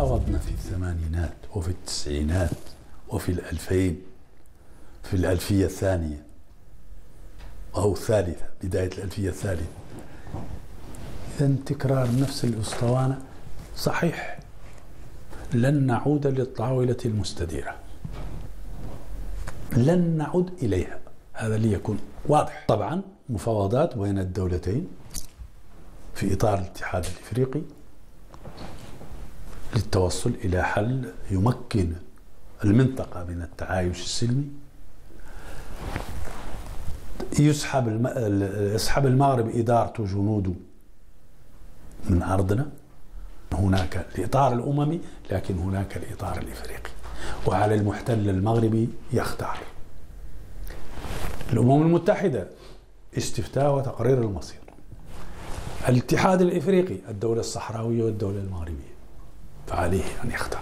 فاوضنا في الثمانينات وفي التسعينات وفي الألفين في الألفية الثانية أو الثالثة بداية الألفية الثالثة. إذا تكرار نفس الأسطوانة صحيح. لن نعود للطاولة المستديرة. لن نعود إليها. هذا ليكون واضح. طبعا مفاوضات بين الدولتين في إطار الاتحاد الإفريقي للتوصل إلى حل يمكن المنطقة من التعايش السلمي. يسحب. يسحب المغرب إدارته جنوده من أرضنا. هناك الإطار الأممي لكن هناك الإطار الإفريقي. وعلى المحتل المغربي يختار. الأمم المتحدة استفتاء وتقرير المصير. الاتحاد الإفريقي الدولة الصحراوية والدولة المغربية. فعليه أن يختار.